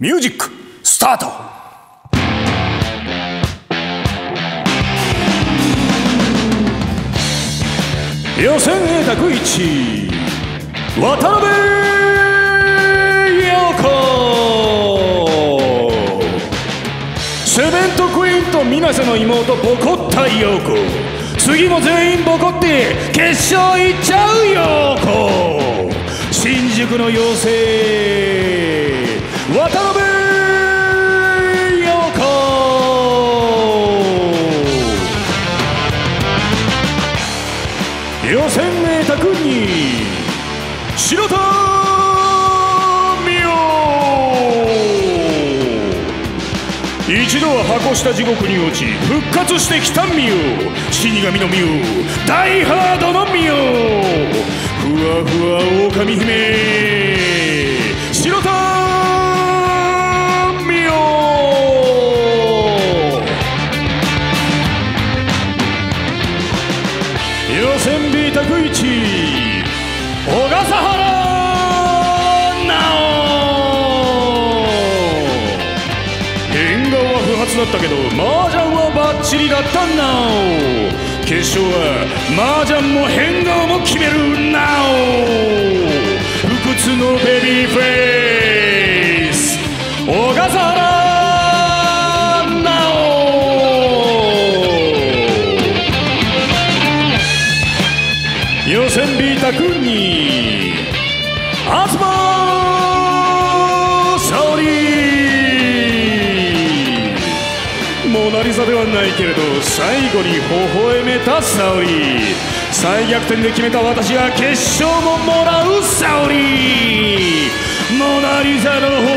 ミュージックスタート。予選 A 択1渡辺陽子。セベントクイーンと水瀬の妹ボコった陽子。次も全員ボコって決勝行っちゃう陽子。新宿の妖精。渡辺陽子。予選 A 択に白田美桜一度は箱下地獄に落ち復活してきたミオ死神のミオダイハードのミオふわふわ狼姫。予選 B 択1小笠原奈緒変顔は不発だったけど麻雀はバッチリだったなお決勝は麻雀も変顔も決めるなお。不屈のベビーフェイス。小笠原緒予選 B 択に東沙織モナ・リザではないけれど最後に微笑めた沙織再逆転で決めた私が決勝ももらう沙織モナ・リザの